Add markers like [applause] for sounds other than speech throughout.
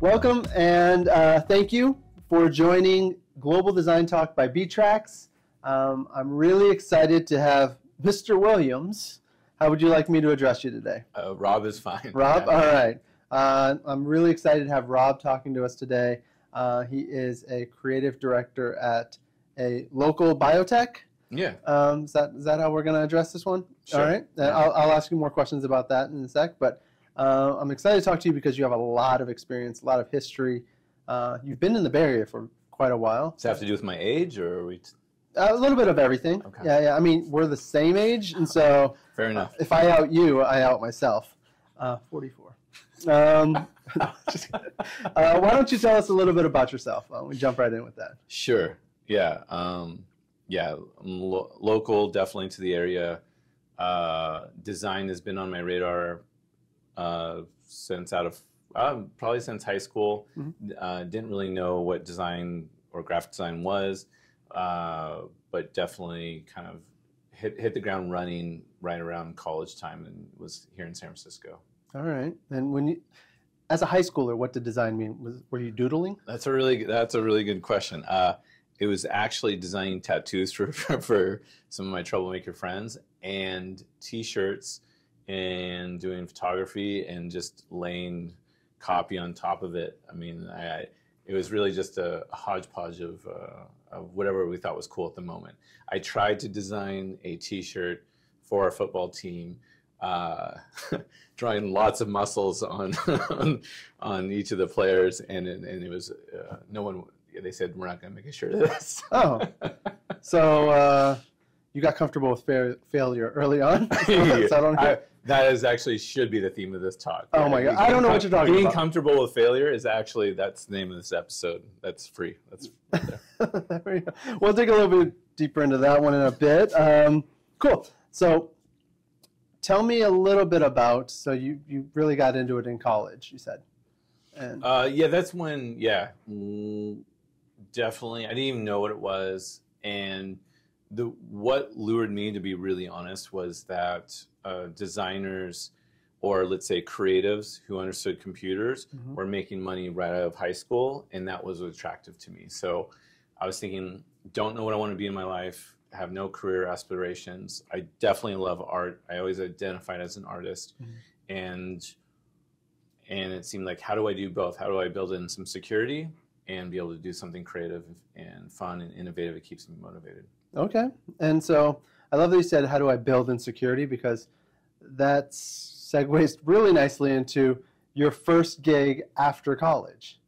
Welcome and uh, thank you for joining Global Design Talk by btrax. Um, I'm really excited to have Mr. Williams. How would you like me to address you today? Uh, Rob is fine. Rob, Yeah. all right. Uh, I'm really excited to have Rob talking to us today. Uh, he is a creative director at a local biotech. Yeah. Um, is that is that how we're going to address this one? Sure. All right. Yeah. I'll, I'll ask you more questions about that in a sec. But uh, I'm excited to talk to you because you have a lot of experience, a lot of history. Uh, you've been in the Bay Area for quite a while. Does that have to do with my age, or are we? T- A little bit of everything. Okay. Yeah, yeah. I mean, we're the same age, and so Fair enough. if I out you, I out myself. Uh, 44. Um, [laughs] uh, why don't you tell us a little bit about yourself? We jump right in with that? Sure. Yeah. Um, yeah. I'm lo- local, definitely to the area. Uh, design has been on my radar uh, since out of um, probably since high school. Mhm. Uh, didn't really know what design or graphic design was, uh, but definitely kind of hit hit the ground running right around college time and was here in San Francisco. All right. And when you, as a high schooler, what did design mean? Was, were you doodling? That's a really that's a really good question. Uh, it was actually designing tattoos for, for [laughs] for some of my troublemaker friends and T-shirts and doing photography and just laying copy on top of it. I mean, I, it was really just a, hodgepodge of uh, of whatever we thought was cool at the moment. I tried to design a T-shirt for our football team. Uh, [laughs] drawing lots of muscles on [laughs] on, on each of the players, and it, and it was uh, no one. They said we're not going to make a shirt of this. Oh, [laughs] so uh, you got comfortable with fa- failure early on. [laughs] [laughs] so I that is actually should be the theme of this talk. Oh my God. I don't know what you're talking Being about. Being comfortable with failure is actually that's the name of this episode. That's free. That's right there. [laughs] There we go. We'll dig a little bit deeper into that one in a bit. Um, cool. So, tell me a little bit about. So you you really got into it in college, you said, and Uh, yeah, that's when, yeah, mm, definitely. I didn't even know what it was, and the what lured me, to be really honest, was that uh, designers, or let's say creatives who understood computers, Mhm. were making money right out of high school, and that was attractive to me. So I was thinking, don't know what I want to be in my life, have no career aspirations. I definitely love art. I always identified as an artist, Mhm. and and it seemed like how do I do both? How do I build in some security and be able to do something creative and fun and innovative? It keeps me motivated. Okay. And so I love that you said, "How do I build insecurity?" Because that segues really nicely into your first gig after college.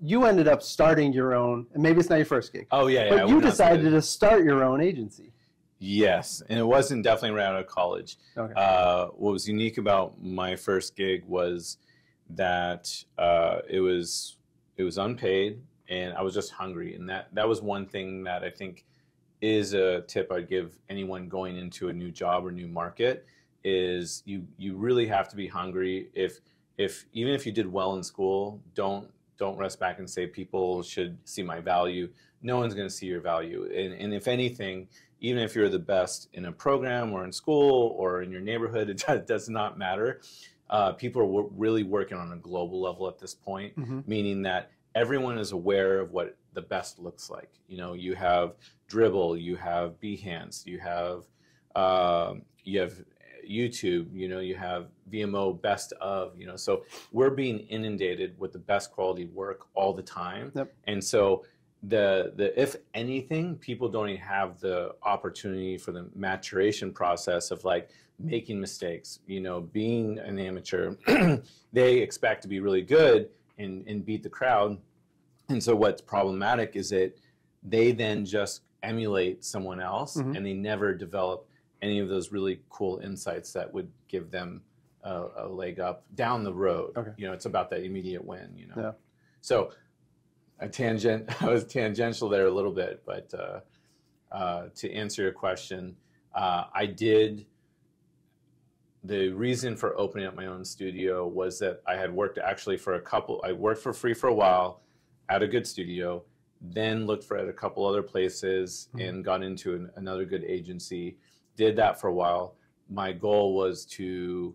You ended up starting your own, and maybe it's not your first gig, Oh yeah, but you would not say decided to start your own agency. Yes, and it wasn't definitely right out of college. Okay. Uh, what was unique about my first gig was that uh, it was it was unpaid, and I was just hungry, and that that was one thing that I think is a tip I'd give anyone going into a new job or new market is you you really have to be hungry. If if even if you did well in school, don't don't rest back and say people should see my value. No one's going to see your value, and and if anything even if you're the best in a program or in school or in your neighborhood, [laughs] it does, does not matter. Uh, people are w- really working on a global level at this point, Mhm. meaning that everyone is aware of what the best looks like. You know, you have Dribbble, you have Behance, you have um you have YouTube, you know, you have Vimeo best of, you know, so we're being inundated with the best quality work all the time, Yep. and so the the if anything people don't even have the opportunity for the maturation process of like making mistakes you know being an amateur [clears throat] they expect to be really good and and beat the crowd and so what's problematic is that they then just emulate someone else Mhm. and they never develop any of those really cool insights that would give them a, a leg up down the road Okay. you know it's about that immediate win you know Yeah. so a tangent. [laughs] I was tangential there a little bit, but uh, uh, to answer your question, uh, I did. The reason for opening up my own studio was that I had worked actually for a couple. I worked for free for a while at a good studio, then looked for at a couple other places Mhm. and got into an, another good agency. Did that for a while. My goal was to,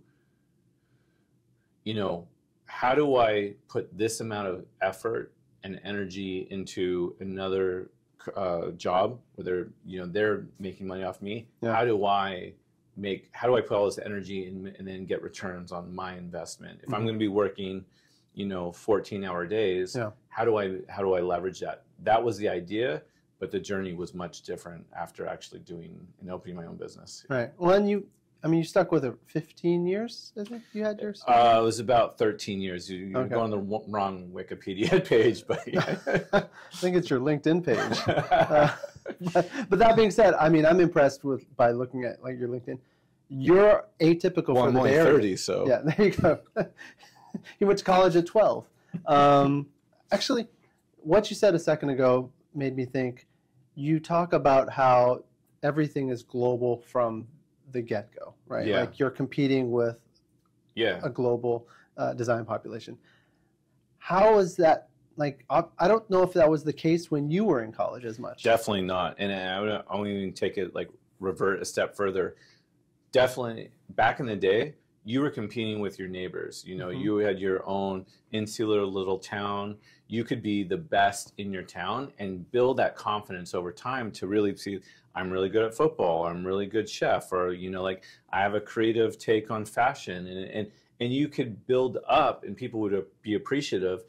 you know, how do I put this amount of effort and energy into another uh, job, whether you know they're making money off me? Yeah. How do I make? How do I put all this energy in, and then get returns on my investment? If I'm Mhm. going to be working, you know, 14 hour days, Yeah. how do I how do I leverage that? That was the idea, but the journey was much different after actually doing and opening my own business. Right. Well, and you, I mean, you stuck with it 15 years, I think you had yours? Uh, it was about 13 years. You, you're Okay. going on the wrong Wikipedia [laughs] page, but yeah. [laughs] I think it's your LinkedIn page. [laughs] Uh, but, [laughs] but that being said, I mean, I'm impressed with by looking at like your LinkedIn. You're atypical well, for I'm the only Bay Area. 30, so Yeah, [laughs] there you go. [laughs] you went to college at 12. Um, actually, what you said a second ago made me think. You talk about how everything is global from the get-go, right? Yeah. Like you're competing with yeah. a global uh, design population. How is that? Like, I I don't know if that was the case when you were in college as much. Definitely not. And I would only take it like revert a step further. Definitely back in the day, you were competing with your neighbors. You know, Mhm. you had your own insular little town. You could be the best in your town and build that confidence over time to really see I'm really good at football, I'm really good chef, or you know, like I have a creative take on fashion and and and you could build up and people would be appreciative.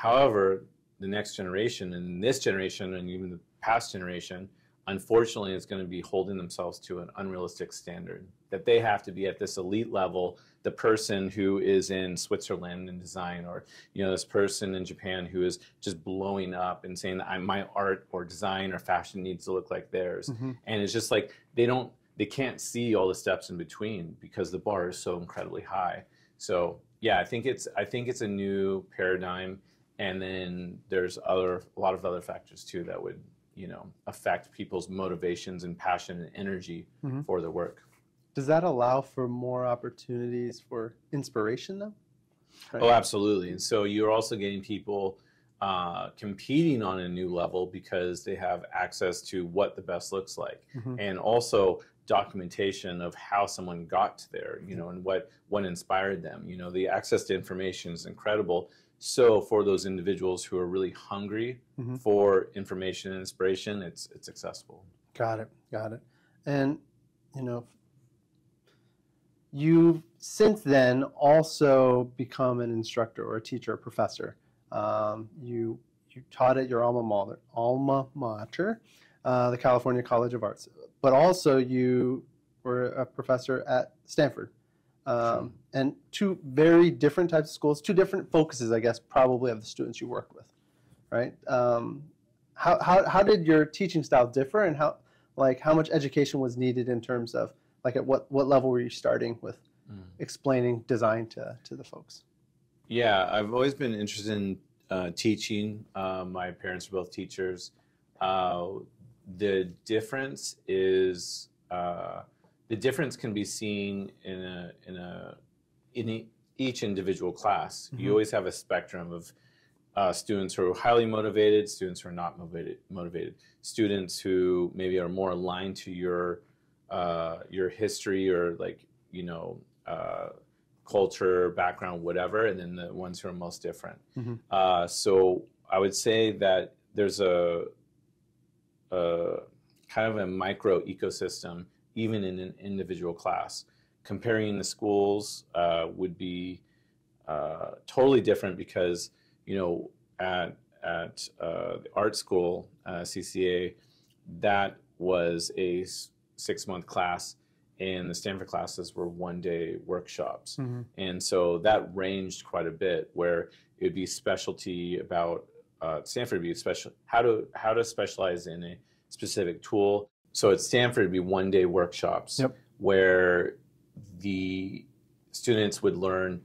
However, the next generation and this generation and even the past generation unfortunately is going to be holding themselves to an unrealistic standard that they have to be at this elite level. The person who is in switzerland in design or you know this person in japan who is just blowing up and saying that I, my art or design or fashion needs to look like theirs. Mhm. and it's just like they don't they can't see all the steps in between because the bar is so incredibly high. So yeah i think it's i think it's a new paradigm and then there's other a lot of other factors too that would you know affect people's motivations and passion and energy Mhm. for their work Does that allow for more opportunities for inspiration, though? Right. oh absolutely and so you're also getting people uh, competing on a new level because they have access to what the best looks like Mhm. and also documentation of how someone got there you know and what what inspired them you know the access to information is incredible so for those individuals who are really hungry Mhm. for information and inspiration it's it's accessible Got it. Got it. And you know, you've since then also become an instructor or a teacher, a professor. Um, you you taught at your alma mater, alma mater, uh, the California College of Arts, but also you were a professor at Stanford. Um, and two very different types of schools, two different focuses, I guess, probably of the students you work with, right? Um, how, how, how did your teaching style differ, and how like how much education was needed in terms of like at what, what level were you starting with Mm. explaining design to, to the folks? Yeah, I've always been interested in uh, teaching. Uh, my parents were both teachers. Uh, the difference is uh, the difference can be seen in a in a in e- each individual class. Mhm. You always have a spectrum of uh, students who are highly motivated, students who are not motivated, motivated, students who maybe are more aligned to your uh, your history or like you know uh, culture, background, whatever, and then the ones who are most different. Mhm. Uh, so I would say that there's a, a kind of a micro ecosystem even in an individual class. Comparing the schools uh, would be uh, totally different because you know at at uh, the art school uh, CCA that was a six month class and the Stanford classes were one day workshops and so that ranged quite a bit where it would be specialty about uh, stanford would be special how to how to specialize in a specific tool. So at stanford it'd be one day workshops Yep. where the students would learn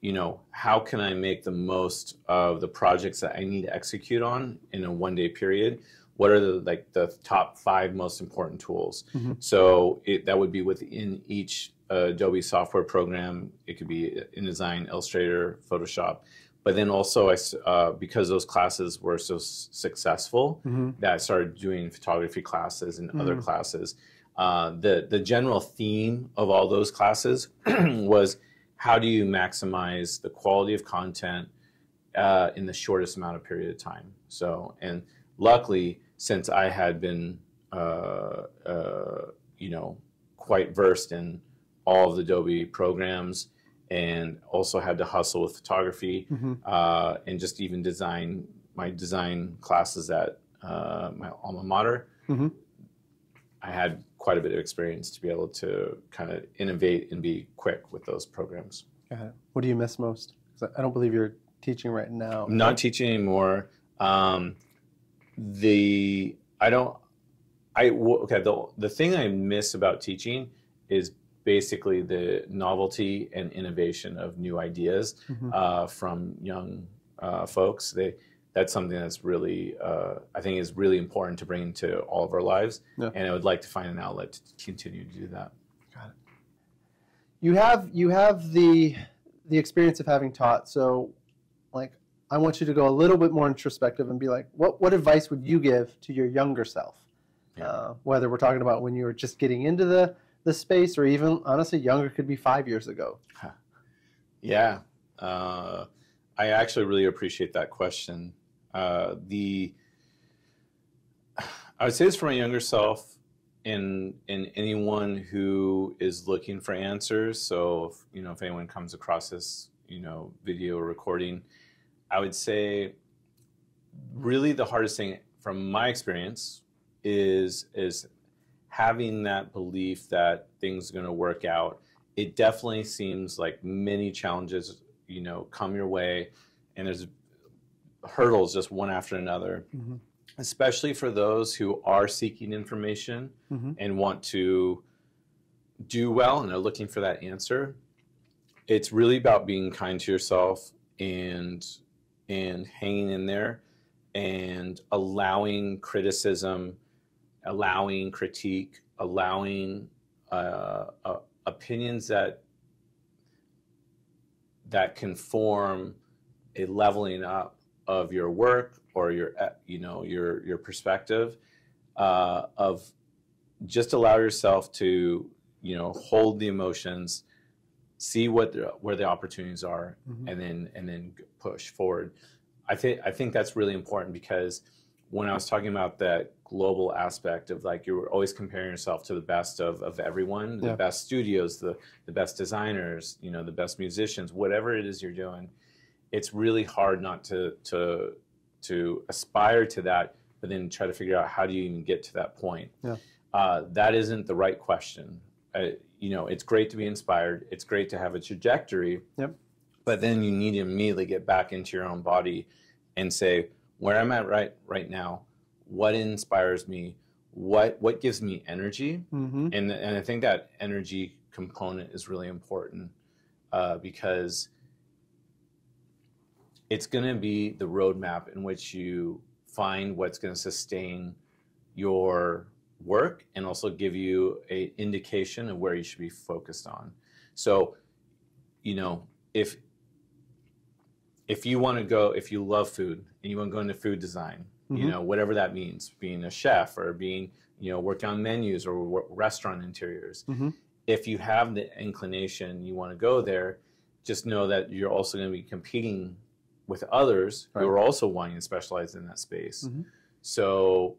you know how can i make the most of the projects that i need to execute on in a one day period what are the like the top five most important tools Mhm. so it, that would be within each adobe software program it could be indesign illustrator photoshop but then also I, uh, because those classes were so s- successful Mm-hmm. that I started doing photography classes and other Mm. classes. Uh, the the general theme of all those classes [clears throat] was how do you maximize the quality of content uh, in the shortest amount of period of time? So, and luckily, since I had been, uh, uh, you know, quite versed in all of the Adobe programs and also had to hustle with photography Mm-hmm. uh, and just even design my design classes at uh, my alma mater. Mhm. I had quite a bit of experience to be able to kind of innovate and be quick with those programs. Got it. What do you miss most? I I don't believe you're teaching right now. I'm not teaching anymore. Um, the I don't. I okay. The the thing I miss about teaching is basically the novelty and innovation of new ideas Mhm. uh, from young uh, folks. They that's something that's really uh, I think is really important to bring into all of our lives, Yeah. and I would like to find an outlet to continue to do that. Got it. you have you have the the experience of having taught so like i want you to go a little bit more introspective and be like what what advice would you give to your younger self Yeah. uh, whether we're talking about when you were just getting into the the space or even honestly younger could be five years ago Yeah, uh, I actually really appreciate that question. Uh, the I would say this for my younger self, and and anyone who is looking for answers. So if, you know, if anyone comes across this, you know, video recording, I would say really the hardest thing from my experience is is having that belief that things are going to work out it definitely seems like many challenges you know come your way and there's hurdles just one after another Mhm. especially for those who are seeking information Mhm. and want to do well and are looking for that answer it's really about being kind to yourself and and hanging in there and allowing criticism allowing critique allowing uh, uh, opinions that that can form a leveling up of your work or your uh, you know your your perspective uh, of just allow yourself to you know hold the emotions see what the, where the opportunities are Mhm. and then and then push forward i think i think that's really important because when i was talking about that global aspect of like you're always comparing yourself to the best of, of everyone the Yeah. best studios the, the best designers you know the best musicians whatever it is you're doing it's really hard not to to to aspire to that but then try to figure out how do you even get to that point. Yeah. uh, that isn't the right question. Uh, you know it's great to be inspired. It's great to have a trajectory. Yep. but then you need to immediately get back into your own body and say where i'm at right right now? What inspires me? What what gives me energy? Mm-hmm. and and I think that energy component is really important uh, because it's going to be the roadmap in which you find what's going to sustain your work and also give you a indication of where you should be focused on. So, you know, if if you want to go, if you love food and you want to go into food design, you Mhm. know, whatever that means, being a chef or being, you know, working on menus or w- restaurant interiors. Mhm. If you have the inclination, you want to go there, just know that you're also going to be competing with others Right. who are also wanting to specialize in that space. Mhm. So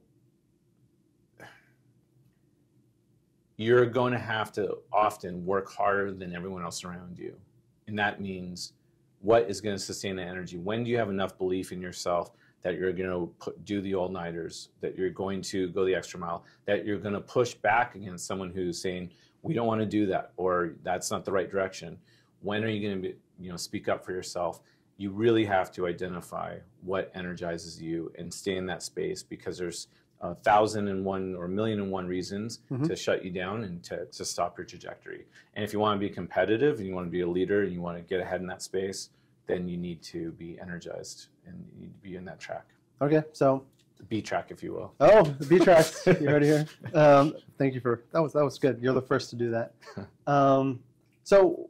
you're going to have to often work harder than everyone else around you. And that means what is going to sustain the energy? When do you have enough belief in yourself that you're going to put, do the all nighters, that you're going to go the extra mile, that you're going to push back against someone who's saying, we don't want to do that, or that's not the right direction? When are you going to be, you know, speak up for yourself? You really have to identify what energizes you and stay in that space because there's a thousand and one or a million and one reasons Mhm. to shut you down and to, to stop your trajectory. And if you want to be competitive and you want to be a leader and you want to get ahead in that space, then you need to be energized and you need to be in that track, okay so B track, if you will. Oh, the btrax. [laughs] you heard it here. Um, thank you for that. Was that was good. You're the first to do that. [laughs] Um, so,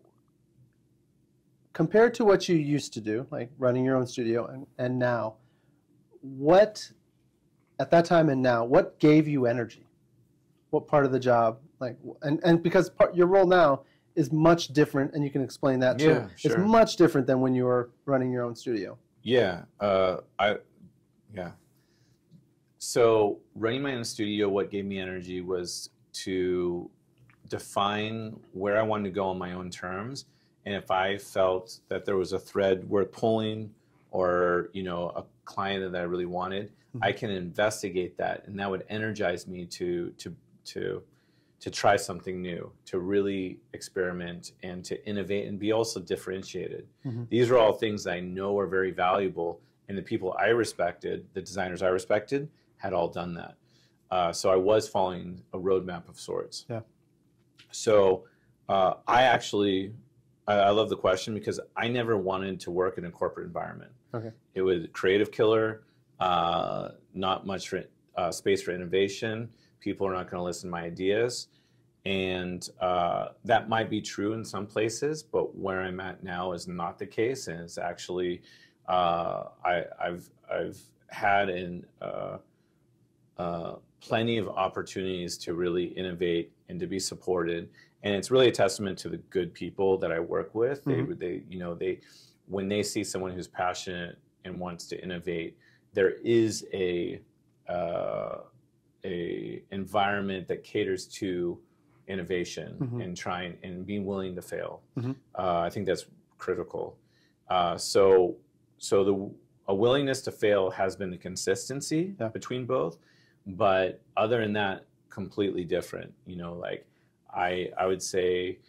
compared to what you used to do, like running your own studio, and, and now, what at that time and now, what gave you energy? What part of the job, like, and and because part, your role now is much different, and you can explain that too. Yeah, It's much different than when you were running your own studio. Yeah, uh, I, yeah. So running my own studio, what gave me energy was to define where I wanted to go on my own terms, and if I felt that there was a thread worth pulling, or you know, a client that I really wanted, I can investigate that, and that would energize me to to to to try something new, to really experiment and to innovate and be also differentiated. Mhm. These are all things that I know are very valuable, and the people I respected, the designers I respected, had all done that. Uh, so I was following a roadmap of sorts. Yeah. So uh, I actually, I, I love the question because I never wanted to work in a corporate environment. Okay. It was creative killer, uh, not much for, uh, space for innovation. People are not going to listen to my ideas. And uh, that might be true in some places, but where I'm at now is not the case. And it's actually, uh, I, I've, I've had in, uh, uh, plenty of opportunities to really innovate and to be supported. And it's really a testament to the good people that I work with. They, they, you know, they, when they see someone who's passionate and wants to innovate, there is a, uh, a environment that caters to innovation Mhm. and trying and being willing to fail. Mhm. Uh, I think that's critical. Uh, so, so the a willingness to fail has been the consistency Yeah. between both, but other than that, completely different. You know, like I I would say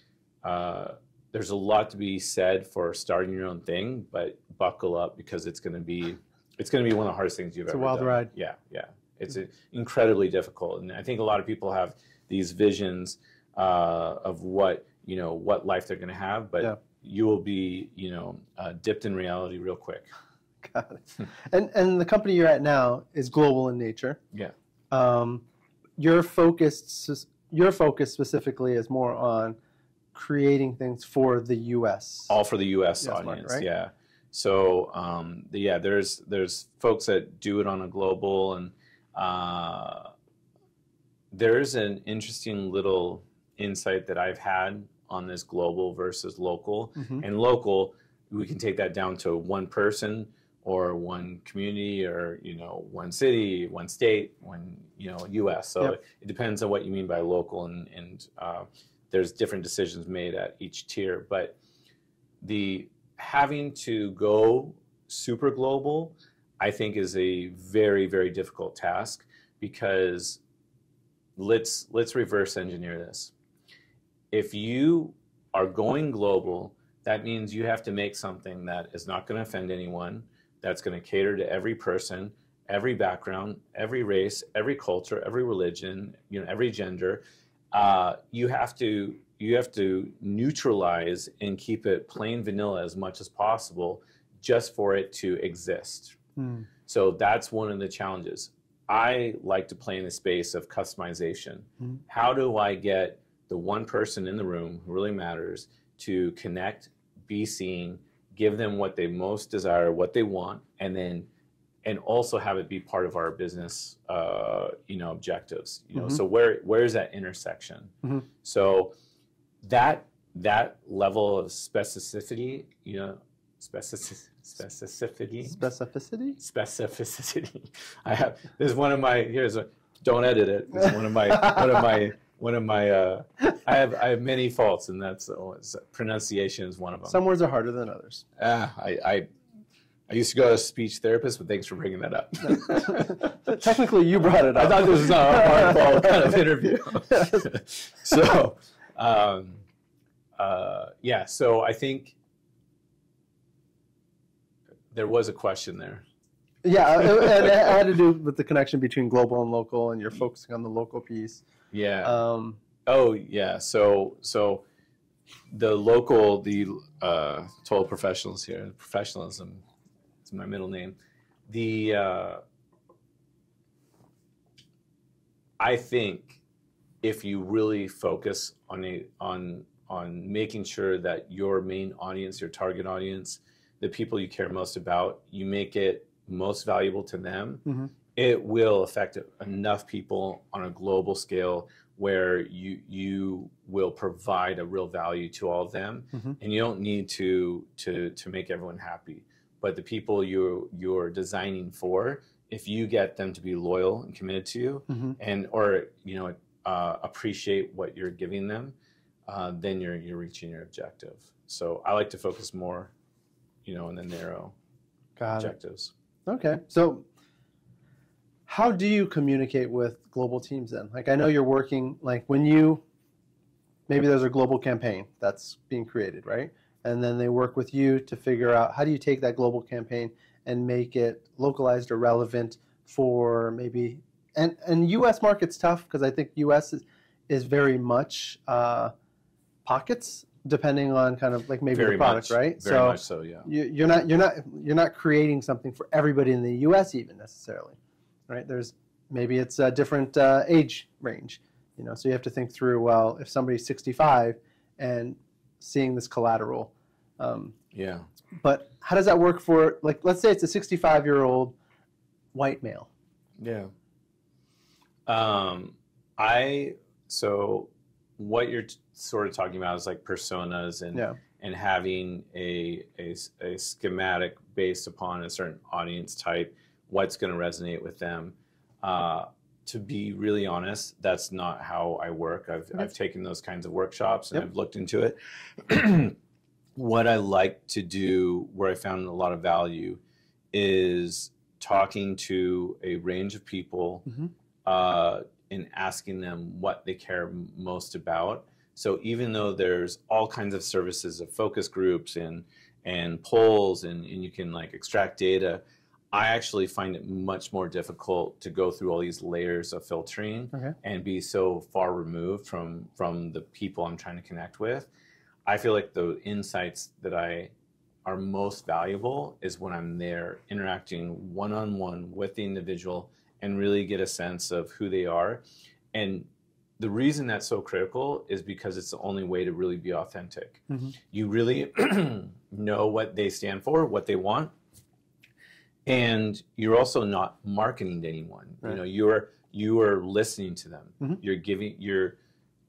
uh, there's a lot to be said for starting your own thing, but buckle up because it's going to be it's going to be one of the hardest things you've It's a ever wild done. ride. Yeah, yeah. It's incredibly difficult, and I think a lot of people have these visions uh, of what you know what life they're going to have, but Yeah. you will be you know uh, dipped in reality real quick. [laughs] Got it. and and the company you're at now is global in nature. Yeah. Um, your focus your focus specifically is more on creating things for the U.S. all for the U.S. Audience. right? Yeah. So um, the, yeah, there's there's folks that do it on a global, and uh, there's an interesting little insight that I've had on this global versus local. Mhm. And local, we can take that down to one person or one community or you know one city, one state, one you know U.S. So Yep. it depends on what you mean by local, and and uh, there's different decisions made at each tier. But the having to go super global, I think, is a very very difficult task because let's let's reverse engineer this. If you are going global, that means you have to make something that is not going to offend anyone, that's going to cater to every person, every background, every race, every culture, every religion, you know, every gender. Uh, you have to you have to neutralize and keep it plain vanilla as much as possible, just for it to exist. Hmm. So that's one of the challenges. I like to play in the space of customization. Mhm. How do I get the one person in the room who really matters to connect, be seen, give them what they most desire, what they want, and then and also have it be part of our business, uh, you know, objectives. You know, Mhm. so where where is that intersection? Mhm. So that that level of specificity, you know, specific, specificity, specificity. specificity. [laughs] I have this is one of my here's a don't edit it. This is one of my one of my one of my uh, I have I have many faults and that's oh, pronunciation is one of them. Some words are harder than others. ah, I, I I used to go to a speech therapist, but thanks for bringing that up. [laughs] Technically, you brought it up. I thought this was not a hardball kind of interview. [laughs] so, um, uh, yeah. So I think there was a question there. Yeah, and it had to do with the connection between global and local, and you're focusing on the local piece. Yeah. Um, Oh yeah. So so the local the uh, total professionals here professionalism is my middle name. The uh, I think if you really focus on a on on making sure that your main audience, your target audience, the people you care most about, you make it most valuable to them, Mhm. It will affect enough people on a global scale where you you will provide a real value to all of them, Mhm. and you don't need to to to make everyone happy. But the people you you're designing for, if you get them to be loyal and committed to you, Mhm. and or you know uh, appreciate what you're giving them, uh, then you're you're reaching your objective. So I like to focus more, you know, in the narrow Got it. objectives. Okay. So, how do you communicate with global teams then? Like, I know you're working, like, when you maybe there's a global campaign that's being created, right? And then they work with you to figure out how do you take that global campaign and make it localized or relevant for maybe, and, and US market's tough because I think US is, is very much uh, pockets depending on kind of like maybe very the product, much, right? Very much so, yeah. you- you're not you're not you're not creating something for everybody in the U.S. even necessarily, right? There's maybe it's a different uh, age range, you know. So you have to think through. Well, if somebody's 65 and seeing this collateral, um, Yeah. but how does that work for like let's say it's a 65 year old white male? Yeah. Um, I so what you're t- sort of talking about is like personas and Yeah. and having a a schematic based upon a certain audience type, what's going to resonate with them. Uh, to be really honest, that's not how I work. I've I've taken those kinds of workshops and Yep. I've looked into it. [clears throat] what I like to do, where I found a lot of value, is talking to a range of people Mhm. uh, and asking them what they care most about. So even though there's all kinds of services of focus groups and and polls and, and you can like extract data, I actually find it much more difficult to go through all these layers of filtering Okay. and be so far removed from from the people I'm trying to connect with. I feel like the insights that I are most valuable is when I'm there interacting one on one with the individual and really get a sense of who they are. And the reason that's so critical is because it's the only way to really be authentic. Mhm. You really [clears throat] know what they stand for, what they want, and you're also not marketing to anyone. Right. You know, you're you are listening to them. Mhm. You're giving you're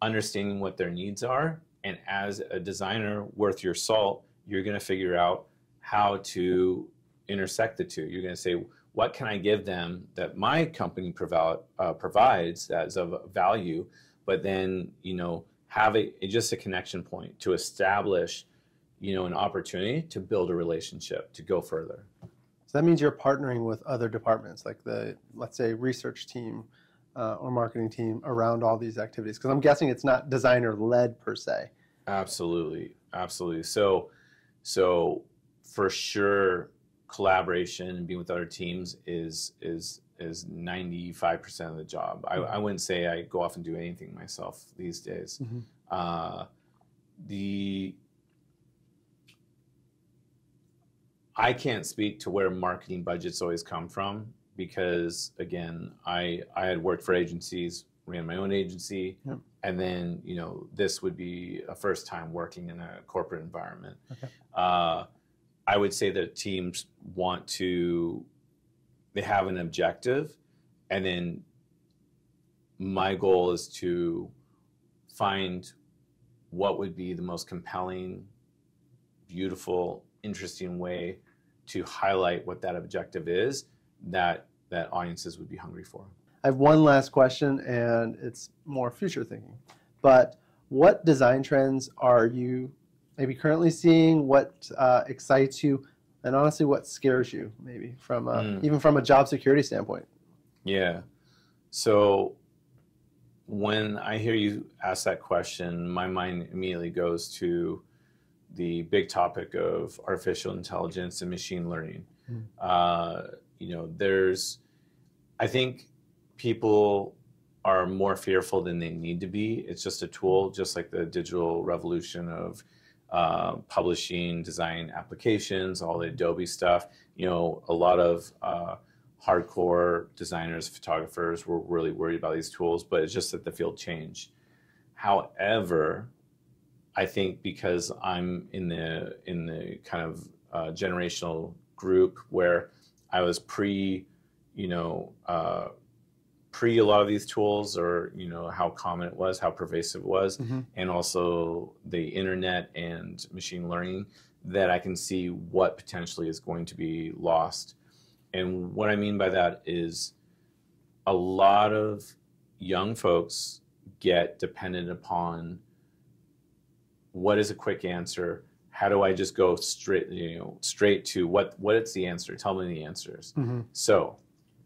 understanding what their needs are, and as a designer worth your salt, you're going to figure out how to intersect the two. You're going to say, what can I give them that my company provi- uh, provides as of value, but then you know have a just a connection point to establish you know an opportunity to build a relationship to go further. So that means you're partnering with other departments, like the let's say research team uh, or marketing team, around all these activities. Because I'm guessing it's not designer led per se. Absolutely, absolutely. So, so for sure, collaboration and being with other teams is is is ninety five percent of the job. I, I wouldn't say I go off and do anything myself these days. Mhm. Uh, the I can't speak to where marketing budgets always come from because again, I I had worked for agencies, ran my own agency, and then you know this would be a first time working in a corporate environment. Okay. Uh, I would say that teams want to they have an objective, and then my goal is to find what would be the most compelling, beautiful, interesting way to highlight what that objective is that that audiences would be hungry for. I have one last question, and it's more future thinking. But what design trends are you maybe currently seeing? What uh, excites you? And honestly, what scares you, maybe from a, Mm. even from a job security standpoint? Yeah. So when I hear you ask that question, my mind immediately goes to the big topic of artificial intelligence and machine learning. Mm. Uh, you know, there's, I think people are more fearful than they need to be. It's just a tool, just like the digital revolution of uh, publishing, design applications, all the Adobe stuff. You know, a lot of uh, hardcore designers, photographers were really worried about these tools, but it's just that the field changed. However, I think because I'm in the in the kind of uh, generational group where I was pre, you know, uh, pre a lot of these tools or you know how common it was how pervasive it was Mhm. and also the internet and machine learning that i can see what potentially is going to be lost and what i mean by that is a lot of young folks get dependent upon what is a quick answer how do i just go straight you know straight to what what is the answer tell me the answers Mhm. so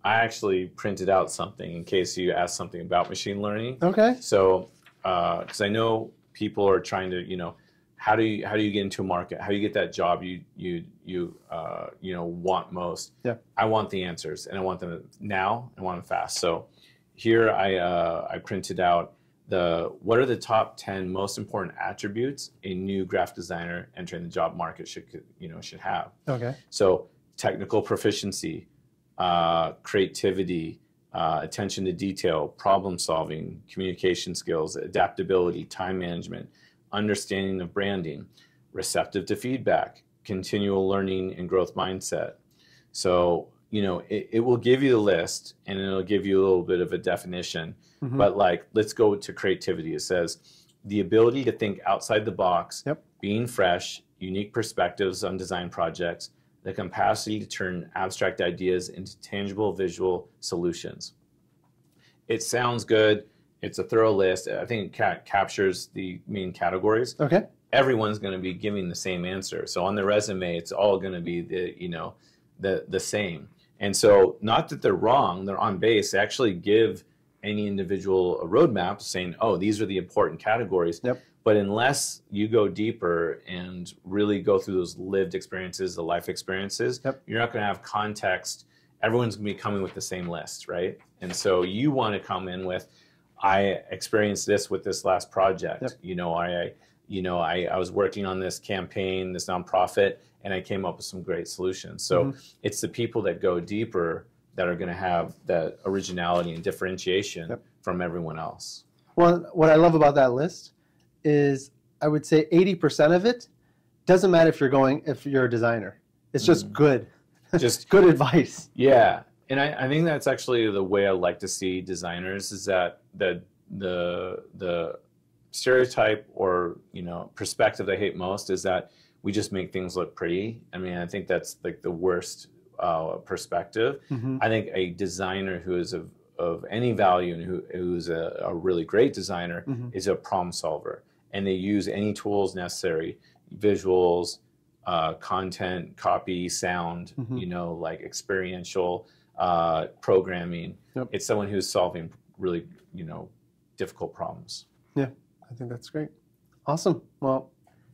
I actually printed out something in case you asked something about machine learning. Okay. So, because I know people are trying to, you know, how do you how do you get into a market? How do you get that job you you you uh, you know want most? Yeah. I want the answers, and I want them now. I want them fast. So, here I uh, I printed out the what are the top ten most important attributes a new graphic designer entering the job market should you know should have. Okay. So technical proficiency, uh, creativity, uh, attention to detail, problem solving, communication skills, adaptability, time management, understanding of branding, receptive to feedback, continual learning and growth mindset. So, you know, it, it will give you the list and it'll give you a little bit of a definition. Mhm. But like, let's go to creativity. It says the ability to think outside the box, Yep. being fresh, unique perspectives on design projects, the capacity to turn abstract ideas into tangible visual solutions. It sounds good. It's a thorough list. I think it ca- captures the main categories. Okay. Everyone's going to be giving the same answer. So on the resume, it's all going to be the you know the the same. And so not that they're wrong, they're on base. They actually give any individual a roadmap saying, oh, these are the important categories. Yep. But unless you go deeper and really go through those lived experiences, the life experiences, Yep. you're not going to have context. Everyone's going to be coming with the same list, right? And so you want to come in with, I experienced this with this last project. Yep. You know, I, you know, I, I was working on this campaign, this nonprofit, and I came up with some great solutions. So Mhm. it's the people that go deeper that are going to have that originality and differentiation Yep. from everyone else. Well, what I love about that list is I would say 80% of it doesn't matter if you're going if you're a designer. It's just Mm. good. Just [laughs] good advice. Yeah, and I, I think that's actually the way I like to see designers is that the the the stereotype or you know perspective I hate most is that we just make things look pretty. I mean, I think that's like the worst uh, perspective. Mhm. I think a designer who is of of any value and who who's a, a really great designer Mhm. is a problem solver, and they use any tools necessary, visuals, uh, content, copy, sound, Mhm. you know, like experiential uh, programming. Yep. It's someone who's solving really, you know, difficult problems. I think that's great. Awesome. Well,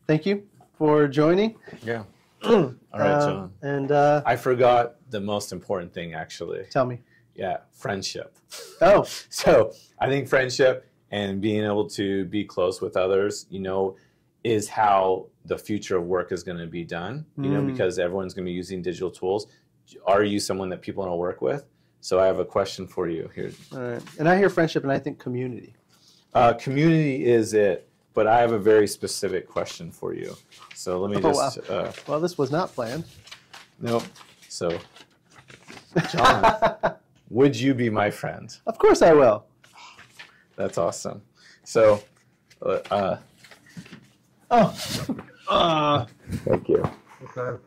thank you for joining. Yeah. [clears throat] All right, John. And uh, I forgot the most important thing, actually. tell me. Yeah, friendship. Oh, [laughs] So I think friendship and being able to be close with others, you know, is how the future of work is going to be done. You know, Mm. because everyone's going to be using digital tools. Are you someone that people want to work with? So I have a question for you here. all right. And I hear friendship and I think community. Uh, community is it, but I have a very specific question for you. So let me Oh, just. Uh, Well, this was not planned. nope. So, John, [laughs] would you be my friend? of course I will. That's awesome. So, uh, Oh. Uh, thank you. Okay.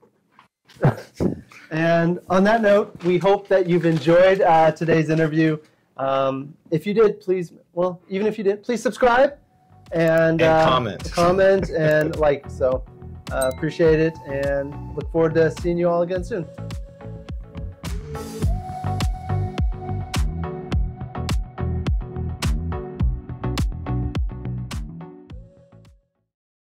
[laughs] And on that note, we hope that you've enjoyed uh, today's interview. Um, if you did, please, well, even if you did, please subscribe and, And uh, comment. comment [laughs] and like. So uh, appreciate it and look forward to seeing you all again soon.